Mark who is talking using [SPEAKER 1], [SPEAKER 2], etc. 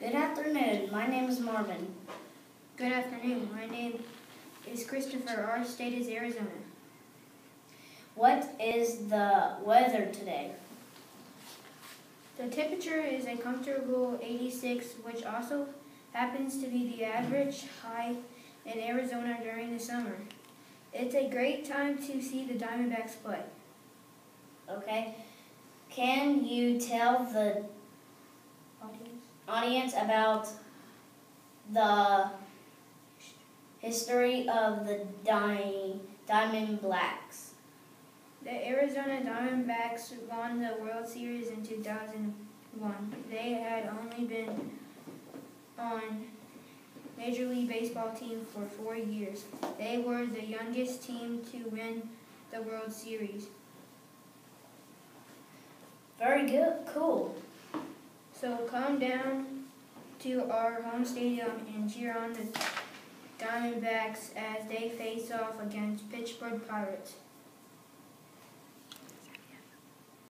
[SPEAKER 1] Good afternoon. My name is Marvin.
[SPEAKER 2] Good afternoon. My name is Christopher. Our state is Arizona.
[SPEAKER 1] What is the weather today?
[SPEAKER 2] The temperature is a comfortable 86, which also happens to be the average high in Arizona during the summer. It's a great time to see the Diamondbacks play.
[SPEAKER 1] Okay. Can you tell the
[SPEAKER 2] Audience.
[SPEAKER 1] Audience about the history of the Di- Diamond
[SPEAKER 2] The Arizona Diamondbacks won the World Series in 2001. They had only been on Major League Baseball team for four years. They were the youngest team to win the World Series.
[SPEAKER 1] Very good. Cool.
[SPEAKER 2] So come down to our home stadium and cheer on the Diamondbacks as they face off against Pittsburgh Pirates.